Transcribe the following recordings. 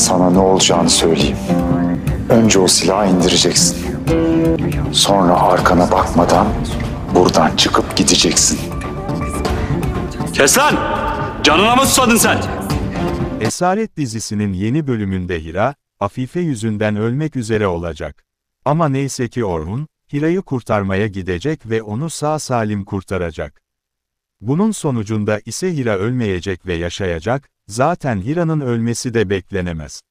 Sana ne olacağını söyleyeyim. Önce o silahı indireceksin. Sonra arkana bakmadan buradan çıkıp gideceksin. Kes lan! Canına mı susadın sen? Esaret dizisinin yeni bölümünde Hira, Afife yüzünden ölmek üzere olacak. Ama neyse ki Orhun, Hira'yı kurtarmaya gidecek ve onu sağ salim kurtaracak. Bunun sonucunda ise Hira ölmeyecek ve yaşayacak, zaten Hira'nın ölmesi de beklenemez.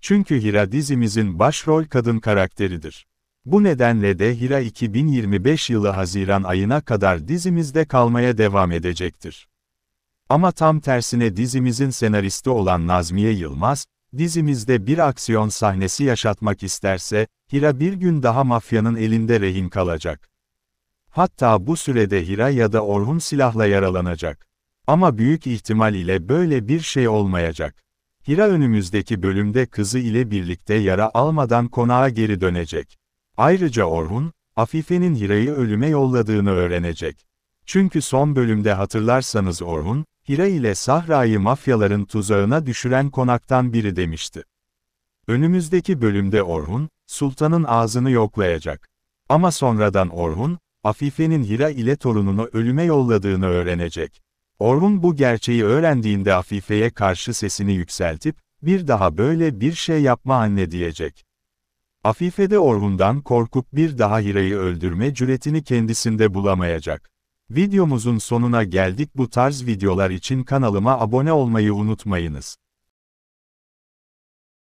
Çünkü Hira dizimizin başrol kadın karakteridir. Bu nedenle de Hira 2025 yılı Haziran ayına kadar dizimizde kalmaya devam edecektir. Ama tam tersine dizimizin senaristi olan Nazmiye Yılmaz, dizimizde bir aksiyon sahnesi yaşatmak isterse, Hira bir gün daha mafyanın elinde rehin kalacak. Hatta bu sürede Hira ya da Orhun silahla yaralanacak. Ama büyük ihtimal ile böyle bir şey olmayacak. Hira önümüzdeki bölümde kızı ile birlikte yara almadan konağa geri dönecek. Ayrıca Orhun, Afife'nin Hira'yı ölüme yolladığını öğrenecek. Çünkü son bölümde hatırlarsanız Orhun, Hira ile Sahra'yı mafyaların tuzağına düşüren konaktan biri demişti. Önümüzdeki bölümde Orhun, Sultan'ın ağzını yoklayacak. Ama sonradan Orhun, Afife'nin Hira ile torununu ölüme yolladığını öğrenecek. Orhun bu gerçeği öğrendiğinde Afife'ye karşı sesini yükseltip, bir daha böyle bir şey yapma anne diyecek. Afife de Orhun'dan korkup bir daha Hira'yı öldürme cüretini kendisinde bulamayacak. Videomuzun sonuna geldik bu tarz videolar için kanalıma abone olmayı unutmayınız.